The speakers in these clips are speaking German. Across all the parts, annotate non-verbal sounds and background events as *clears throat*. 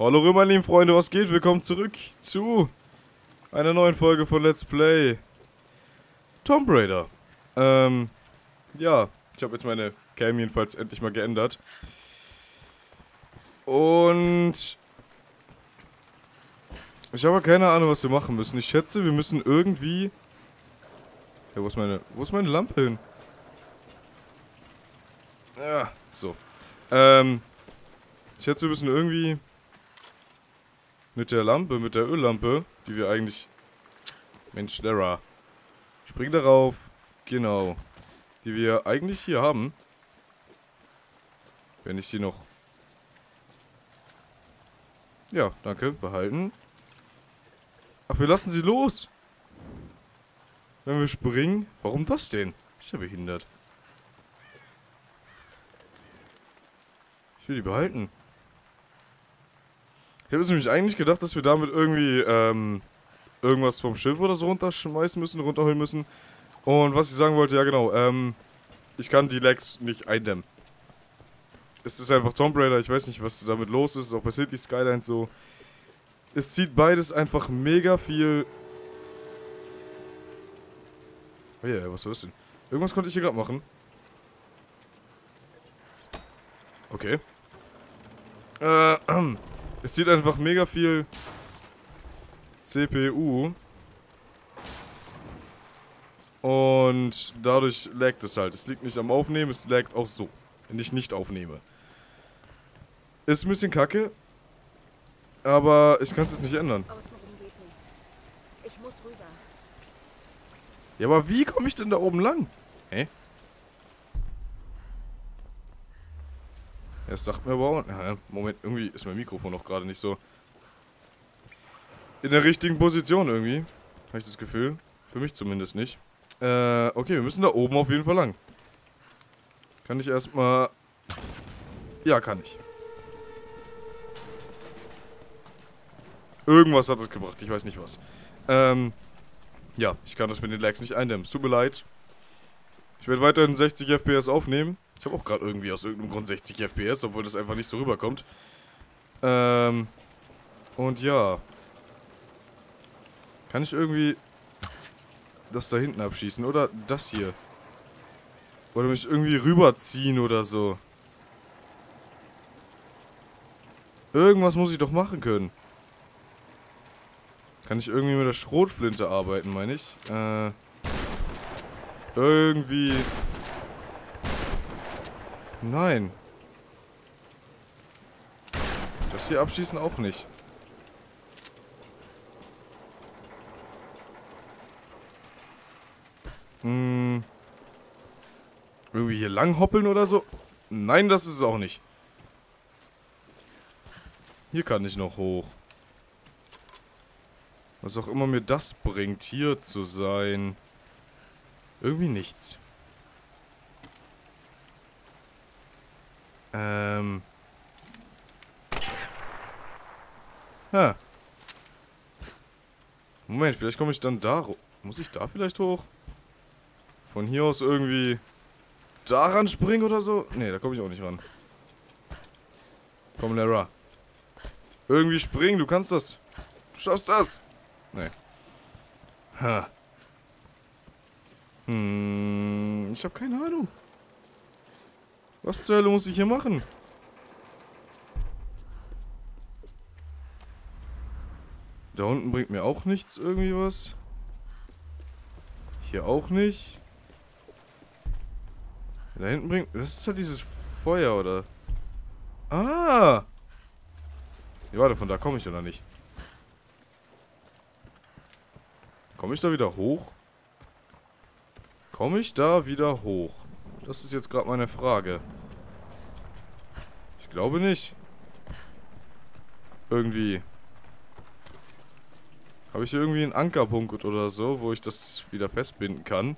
Hallo meine lieben Freunde, was geht? Willkommen zurück zu einer neuen Folge von Let's Play Tomb Raider. Ähm, ja, ich habe jetzt meine Cam jedenfalls endlich mal geändert. Und ich habe keine Ahnung, was wir machen müssen. Ich schätze, wir müssen irgendwie... Ja, wo ist meine, wo ist meine Lampe hin? Ja, so. Ähm, ich schätze, wir müssen irgendwie mit der Lampe, mit der Öllampe, die wir eigentlich... Mensch, Lara. Spring darauf. Genau. Die wir eigentlich hier haben. Wenn ich sie noch... Ja, danke. Behalten. Ach, wir lassen sie los. Wenn wir springen. Warum das denn? Ist ja behindert. Ich will die behalten. Ich habe nämlich eigentlich gedacht, dass wir damit irgendwie ähm, irgendwas vom Schiff oder so runterschmeißen müssen, runterholen müssen. Und was ich sagen wollte, ja genau, ähm, ich kann die Lags nicht eindämmen. Es ist einfach Tomb Raider, ich weiß nicht, was damit los ist, auch bei City Skylines so. Es zieht beides einfach mega viel... Oh ja, yeah, was soll das denn? Irgendwas konnte ich hier gerade machen. Okay. Äh, *clears throat* es zieht einfach mega viel CPU. Und dadurch laggt es halt. Es liegt nicht am Aufnehmen, es laggt auch so. Wenn ich nicht aufnehme. Ist ein bisschen kacke. Aber ich kann es jetzt nicht ändern. Ja, aber wie komme ich denn da oben lang? Hä? Das sagt mir. Ja, Moment, irgendwie ist mein Mikrofon noch gerade nicht so... In der richtigen Position irgendwie. Habe ich das Gefühl. Für mich zumindest nicht. Äh, okay, wir müssen da oben auf jeden Fall lang. Kann ich erstmal... Ja, kann ich. Irgendwas hat es gebracht, ich weiß nicht was. Ähm, ja, ich kann das mit den Lags nicht eindämmen. Es tut mir leid. Ich werde weiterhin 60 FPS aufnehmen. Ich habe auch gerade irgendwie aus irgendeinem Grund 60 FPS, obwohl das einfach nicht so rüberkommt. Ähm, und ja. Kann ich irgendwie das da hinten abschießen? Oder das hier? Oder mich irgendwie rüberziehen oder so? Irgendwas muss ich doch machen können. Kann ich irgendwie mit der Schrotflinte arbeiten, meine ich? Äh... Irgendwie... Nein. Das hier abschießen auch nicht. Hm. Irgendwie hier lang hoppeln oder so? Nein, das ist es auch nicht. Hier kann ich noch hoch. Was auch immer mir das bringt, hier zu sein. Irgendwie nichts. Ähm. Ha. Moment, vielleicht komme ich dann da Muss ich da vielleicht hoch? Von hier aus irgendwie daran springen oder so? Ne, da komme ich auch nicht ran. Komm, Lara. Irgendwie springen, du kannst das. Du schaffst das. Nee. Ha. Hm, ich habe keine Ahnung. Was zur Hölle muss ich hier machen? Da unten bringt mir auch nichts irgendwie was. Hier auch nicht. Da hinten bringt... Das ist halt dieses Feuer, oder? Ah! Ja, warte, von da komme ich noch nicht. Komme ich da wieder hoch? Komme ich da wieder hoch? Das ist jetzt gerade meine Frage. Ich glaube nicht. Irgendwie. Habe ich hier irgendwie einen Ankerpunkt oder so, wo ich das wieder festbinden kann?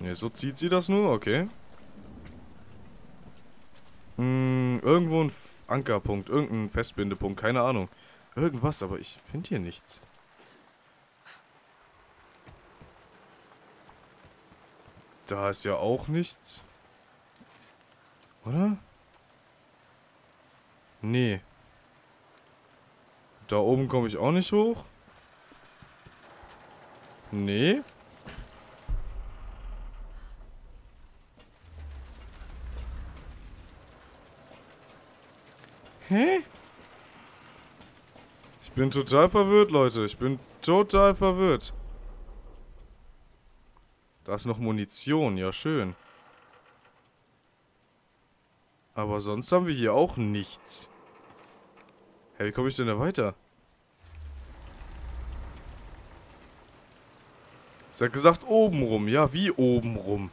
Ne, so zieht sie das nur, okay. Hm, irgendwo ein Ankerpunkt, irgendein Festbindepunkt, keine Ahnung. Irgendwas, aber ich finde hier nichts. Da ist ja auch nichts. Oder? Nee. Da oben komme ich auch nicht hoch. Nee. Hä? Ich bin total verwirrt, Leute. Ich bin total verwirrt. Da ist noch Munition. Ja, schön. Aber sonst haben wir hier auch nichts. Hä, wie komme ich denn da weiter? Sie hat gesagt oben rum. Ja, wie oben rum?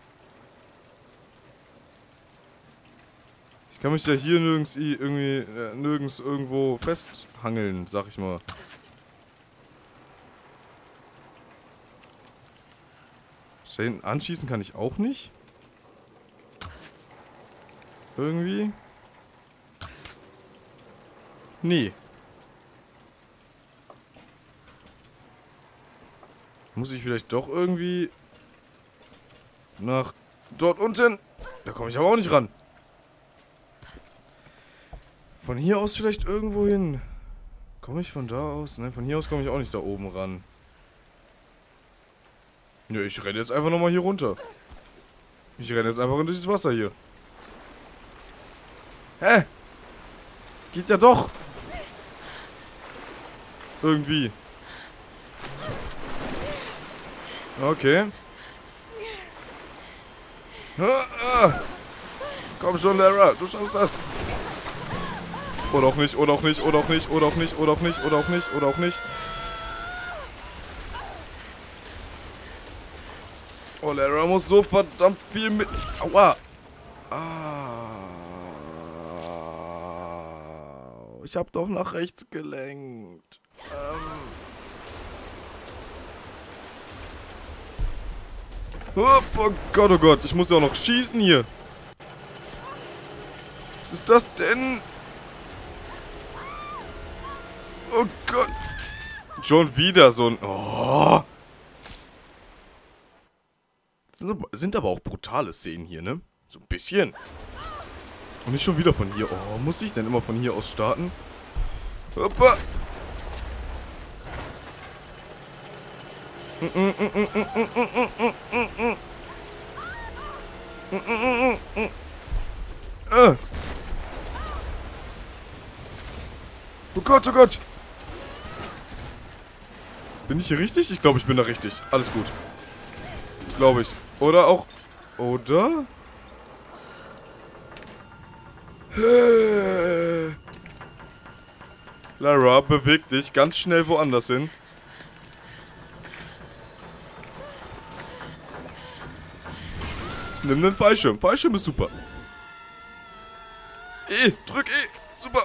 Ich kann mich ja hier nirgends irgendwie äh, nirgends irgendwo festhangeln, sag ich mal. Hinten anschießen kann ich auch nicht. Irgendwie. Nee. Muss ich vielleicht doch irgendwie nach dort unten? Da komme ich aber auch nicht ran. Von hier aus vielleicht irgendwo hin. Komme ich von da aus? Nein, von hier aus komme ich auch nicht da oben ran. Ja, ich renne jetzt einfach nochmal hier runter. Ich renne jetzt einfach in dieses Wasser hier. Hä? Geht ja doch. Irgendwie. Okay. Komm schon, Lara. Du schaffst das. Oder auch nicht, oder auch nicht, oder auch nicht, oder auch nicht, oder auch nicht, oder auch nicht, oder auch nicht. Oh, Lara muss so verdammt viel mit... Aua. Ah. Ich hab doch nach rechts gelenkt. Ähm. Oh, oh Gott, oh Gott. Ich muss ja auch noch schießen hier. Was ist das denn? Oh Gott. Schon wieder so ein... Oh. Sind aber auch brutale Szenen hier, ne? So ein bisschen. Und nicht schon wieder von hier. Oh, muss ich denn immer von hier aus starten? Hoppa. Oh Gott, oh Gott. Bin ich hier richtig? Ich glaube, ich bin da richtig. Alles gut. Glaube ich. Oder auch... Oder? Lara, beweg dich ganz schnell woanders hin. Nimm den Fallschirm. Fallschirm ist super. E, drück E. Super.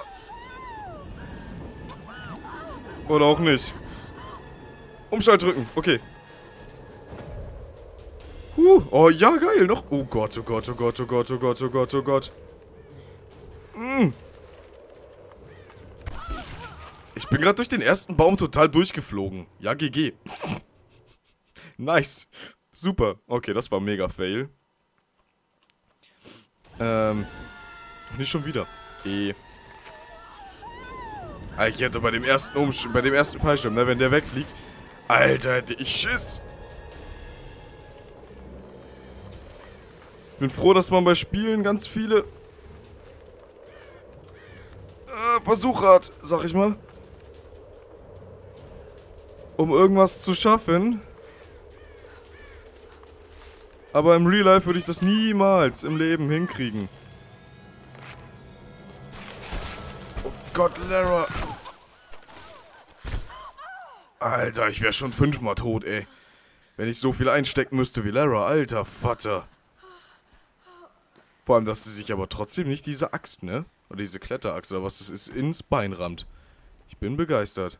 Oder auch nicht. Umschalt drücken. Okay. Huh. Oh, ja, geil. Noch. Oh Gott, oh Gott, oh Gott, oh Gott, oh Gott, oh Gott, oh Gott. Mm. Ich bin gerade durch den ersten Baum total durchgeflogen. Ja, GG. *laughs* nice. Super. Okay, das war mega fail. Ähm. Nicht schon wieder. E. Ah, ich hätte bei dem ersten Umsch bei dem ersten Fallschirm, ne, wenn der wegfliegt. Alter, hätte ich Schiss. Bin froh, dass man bei Spielen ganz viele äh, Versuche hat, sag ich mal. Um irgendwas zu schaffen. Aber im Real Life würde ich das niemals im Leben hinkriegen. Oh Gott, Lara. Alter, ich wäre schon fünfmal tot, ey. Wenn ich so viel einstecken müsste wie Lara, alter Vater. Vor allem, dass sie sich aber trotzdem nicht diese Axt, ne? Oder diese Kletteraxt oder was das ist, ins Bein rammt. Ich bin begeistert.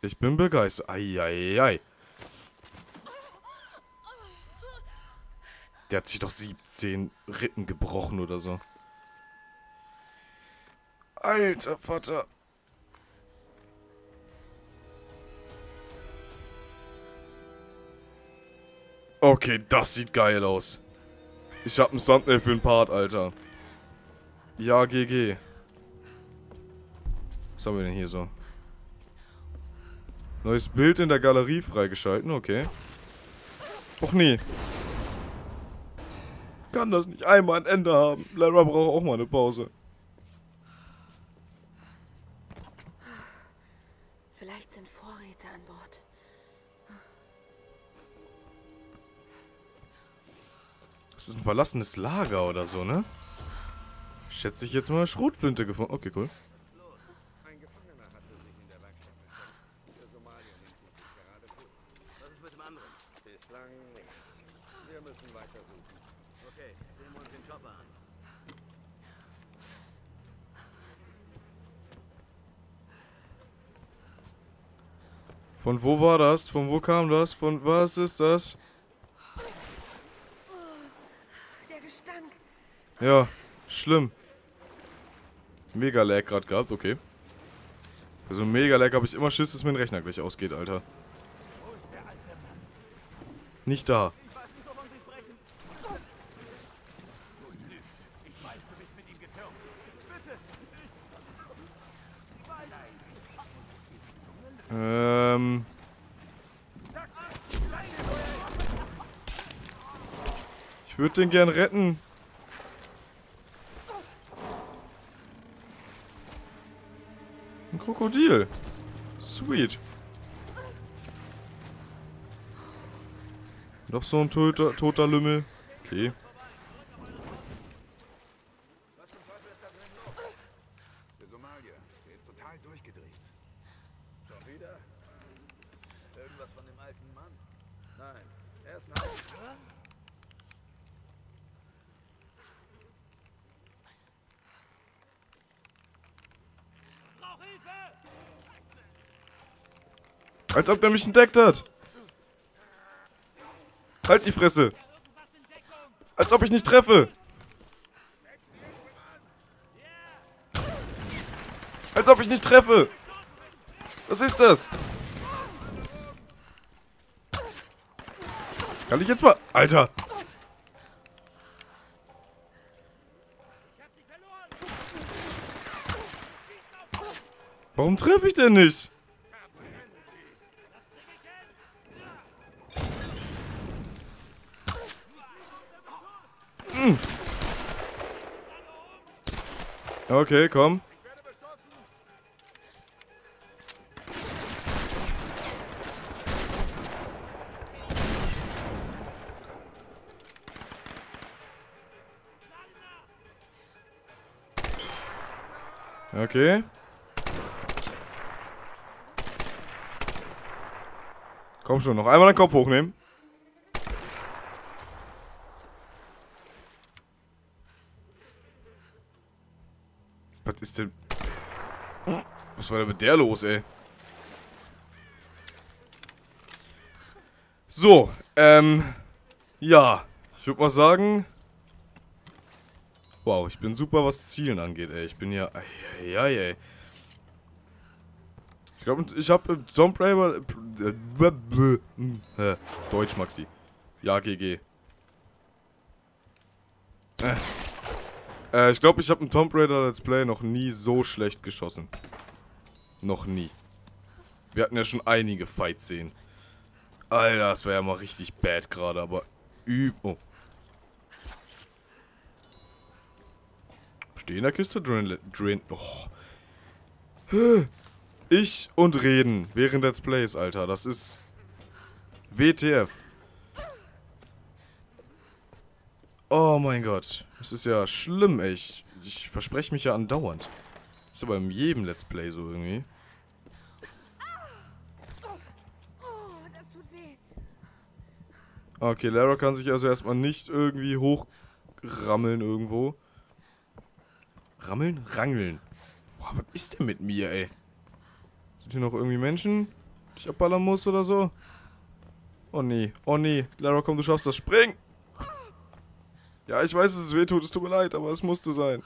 Ich bin begeistert. Eieiei. Der hat sich doch 17 Rippen gebrochen oder so. Alter Vater. Okay, das sieht geil aus. Ich hab ein Thumbnail für ein Part, Alter. Ja, GG. Was haben wir denn hier so? Neues Bild in der Galerie freigeschalten, okay. Och nee. Kann das nicht einmal ein Ende haben. Lara braucht auch mal eine Pause. Vielleicht sind Vorräte an Bord. Das ist ein verlassenes Lager oder so, ne? Schätze ich jetzt mal Schrotflinte gefunden. Okay, cool. Von wo war das? Von wo kam das? Von was ist das? Der Gestank. Ja, schlimm. Mega Lag gerade gehabt, okay. Also mega Lag habe ich immer Schiss, dass mein Rechner gleich ausgeht, Alter. Nicht da. Ähm. Ich würde den gern retten. Ein Krokodil. Sweet. Noch so ein toter, toter Lümmel. Okay. Irgendwas von dem alten Mann? Nein, er ist nach. Als ob der mich entdeckt hat. Halt die Fresse. Als ob ich nicht treffe. Als ob ich nicht treffe. Was ist das? Kann ich jetzt mal... Alter. Warum treffe ich denn nicht? Okay, komm. Okay. Komm schon, noch einmal den Kopf hochnehmen. Was ist denn... Was war denn mit der los, ey? So, ähm... Ja, ich würde mal sagen... Wow, ich bin super, was Zielen angeht, ey. Ich bin ja... Ja, ey. Ich glaube, ich habe Tomb Raider... Äh, Deutsch, Maxi. Ja, GG. Äh. Äh, ich glaube, ich habe im Tomb Raider Let's Play noch nie so schlecht geschossen. Noch nie. Wir hatten ja schon einige Fight-Szenen. Alter, das wäre ja mal richtig bad gerade, aber üb... Oh. Steh in der Kiste, Drain... Drain... Oh. Ich und reden während Let's Plays, Alter. Das ist... WTF. Oh mein Gott. Das ist ja schlimm, ey. Ich, ich verspreche mich ja andauernd. Das ist aber in jedem Let's Play so irgendwie. Okay, Lara kann sich also erstmal nicht irgendwie hochrammeln irgendwo. Rammeln? Rangeln. Boah, was ist denn mit mir, ey? Sind hier noch irgendwie Menschen, die ich abballern muss oder so? Oh nee, oh nee. Lara, komm, du schaffst das. Spring! Ja, ich weiß, dass es weh tut. Es tut mir leid, aber es musste sein.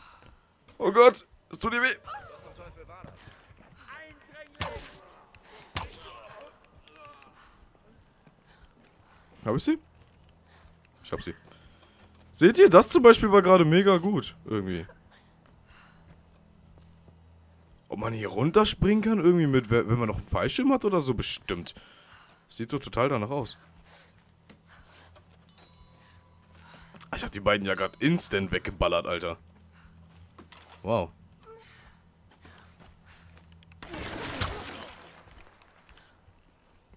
Oh Gott, es tut dir weh. Hab ich sie? Ich hab sie. Seht ihr, das zum Beispiel war gerade mega gut. Irgendwie. Ob man hier runterspringen kann, irgendwie mit, wenn man noch einen Fallschirm hat oder so, bestimmt. Sieht so total danach aus. Ich hab die beiden ja gerade instant weggeballert, Alter. Wow.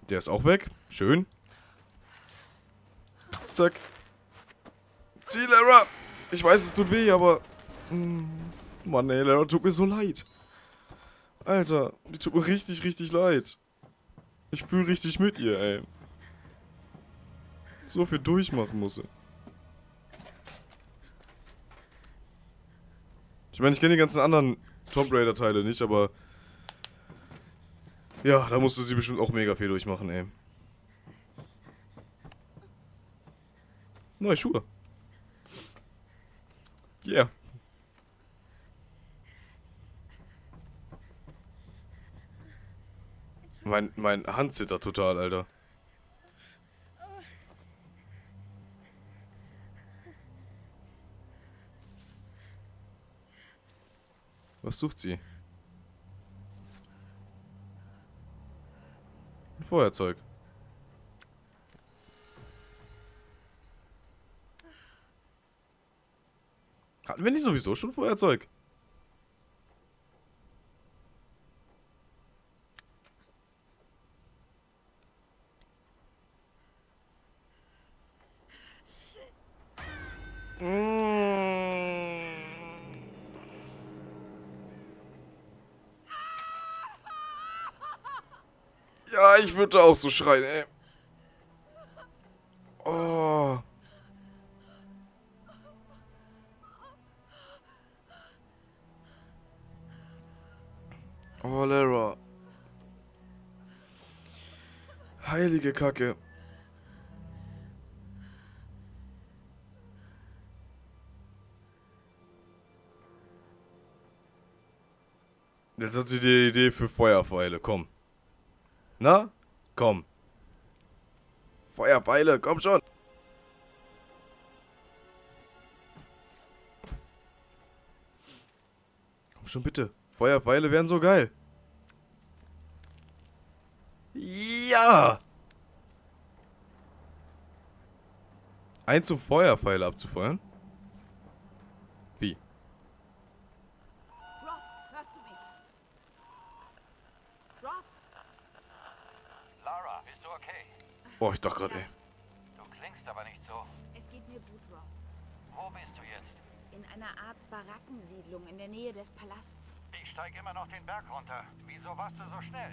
Der ist auch weg. Schön. Zack. Zieh, Lara. Ich weiß, es tut weh, aber... Mm, Mann, ey, Lara, tut mir so leid. Alter, die tut mir richtig, richtig leid. Ich fühle richtig mit ihr, ey. So viel durchmachen muss sie. Ich meine, ich kenne die ganzen anderen Tomb Raider Teile nicht, aber... Ja, da musste sie bestimmt auch mega viel durchmachen, ey. Neue Schuhe. Yeah. Mein, mein Hand zittert total, Alter. Was sucht sie? Ein Feuerzeug. Hatten wir nicht sowieso schon Feuerzeug? Ja, ich würde auch so schreien, ey. Oh. Oh, Lara. Heilige Kacke. Jetzt hat sie die Idee für Feuerpfeile, komm. Na? Komm. Feuerpfeile, komm schon. Komm schon bitte. Feuerpfeile wären so geil. Ja! Ein zum Feuerpfeile abzufeuern? Wie? Roth, hörst du mich? Roth, Lara, bist du okay? Oh, ich dachte gerade, ey. Du klingst aber nicht so. es geht mir gut, Roth. Wo bist du jetzt? In einer Art Barackensiedlung in der Nähe des Palasts. Ich steige immer noch den Berg runter. Wieso warst du so schnell?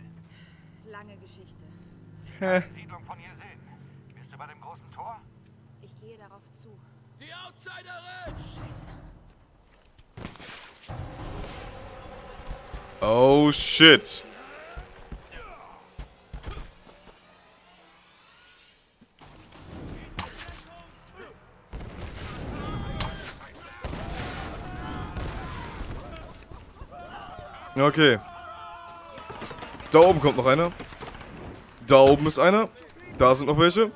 Lange Geschichte. Hä? Die Siedlung von hier sehen. Bist du bei dem großen Tor? Ich gehe darauf zu. Die Outsiderin! Scheiße. Oh shit. Okay. Da oben kommt noch einer. Da oben ist einer. Da sind noch welche.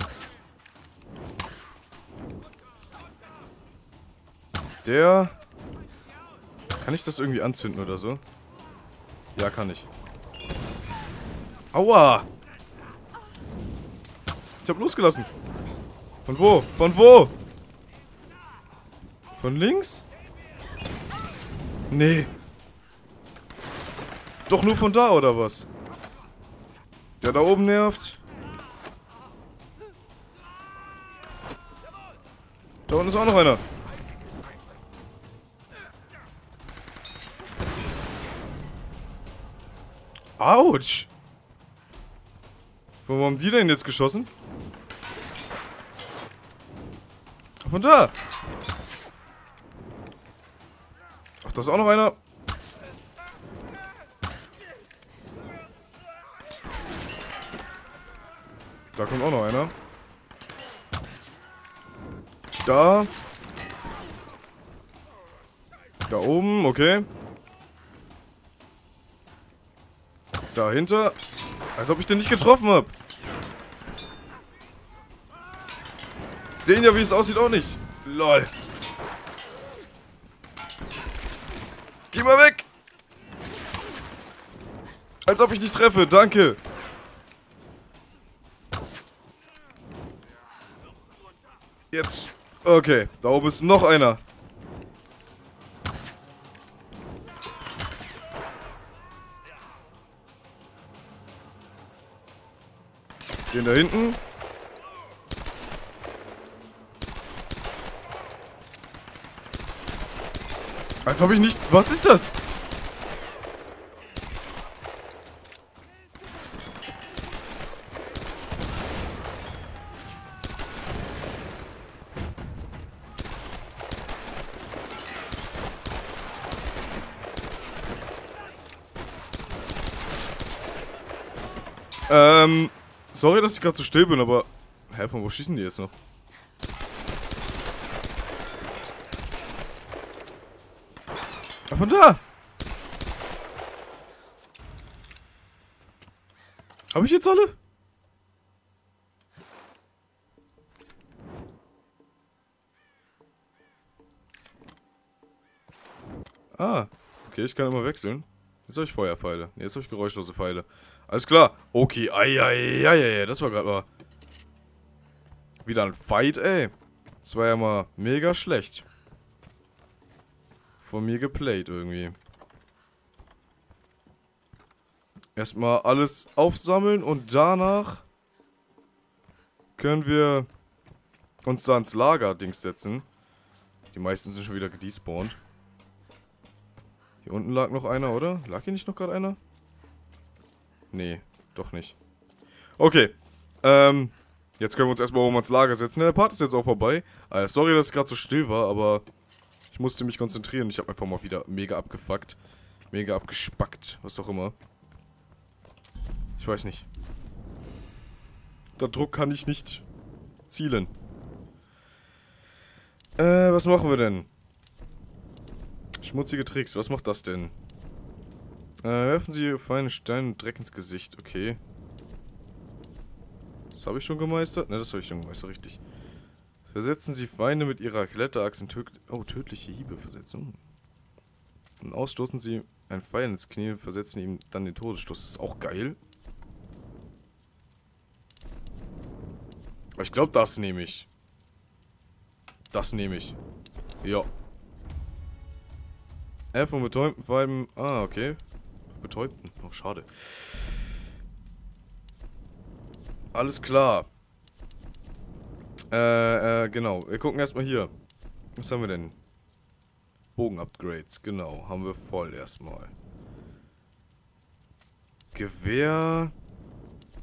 Der... Kann ich das irgendwie anzünden oder so? Ja, kann ich. Aua! Ich hab losgelassen. Von wo? Von wo? Von links? Nee. Doch nur von da, oder was? Der da oben nervt. Da unten ist auch noch einer. Autsch! Wo haben die denn jetzt geschossen? Von da! Ach, da ist auch noch einer. Da kommt auch noch einer. Da. Da oben, okay. Dahinter. Als ob ich den nicht getroffen habe. Den ja, wie es aussieht, auch nicht. Lol. Geh mal weg! Als ob ich dich treffe, danke. Jetzt. Okay, da oben ist noch einer. Den da hinten. Als ob ich nicht... Was ist das? Ähm, sorry, dass ich gerade so still bin, aber... Hä, von wo schießen die jetzt noch? Ah, von da! Habe ich jetzt alle? Ah, okay, ich kann immer wechseln. Jetzt habe ich Feuerpfeile. Jetzt habe ich geräuschlose Pfeile. Alles klar. Okay, ai, das war gerade mal... Wieder ein Fight, ey. Das war ja mal mega schlecht. Von mir geplayt irgendwie. Erstmal alles aufsammeln und danach können wir uns da ins Lager-Dings setzen. Die meisten sind schon wieder gedespawnt. Hier unten lag noch einer, oder? Lag hier nicht noch gerade einer? Nee, doch nicht. Okay. Ähm, jetzt können wir uns erstmal oben ans Lager setzen. Der Part ist jetzt auch vorbei. Äh, sorry, dass es gerade so still war, aber ich musste mich konzentrieren. Ich habe einfach mal wieder mega abgefuckt. Mega abgespackt. Was auch immer. Ich weiß nicht. Der Druck kann ich nicht zielen. Äh, was machen wir denn? Schmutzige Tricks, was macht das denn? Äh, werfen Sie feine Steine und Dreck ins Gesicht, okay. Das habe ich schon gemeistert? Ne, das habe ich schon gemeistert, richtig. Versetzen Sie Feinde mit Ihrer Kletterachse in tö oh, tödliche Hiebe versetzen. Und ausstoßen Sie einen Pfeil ins Knie und versetzen ihm dann den Todesstoß. Das ist auch geil. Aber ich glaube, das nehme ich. Das nehme ich. Ja. F und betäubten Pfeilen. Ah, okay. Betäubten. Oh, schade. Alles klar. Äh, äh, genau. Wir gucken erstmal hier. Was haben wir denn? Bogen-Upgrades, genau. Haben wir voll erstmal. Gewehr.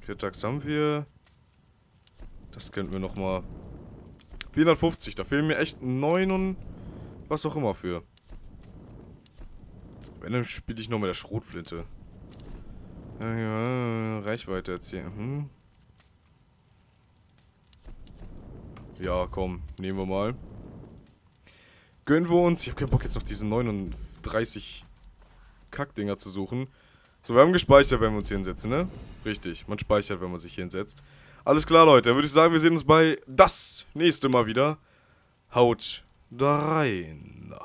Kritax haben wir. Das könnten wir nochmal. 450, da fehlen mir echt 9 und was auch immer für. Wenn, dann spiele ich noch mit der Schrotflinte. Ja, Reichweite erzielen. Hm. Ja, komm, nehmen wir mal. Gönnen wir uns. Ich habe keinen Bock jetzt noch diese 39 Kackdinger zu suchen. So, wir haben gespeichert, wenn wir uns hier hinsetzen, ne? Richtig, man speichert, wenn man sich hier hinsetzt. Alles klar, Leute. Dann würde ich sagen, wir sehen uns bei das nächste Mal wieder. Haut da rein.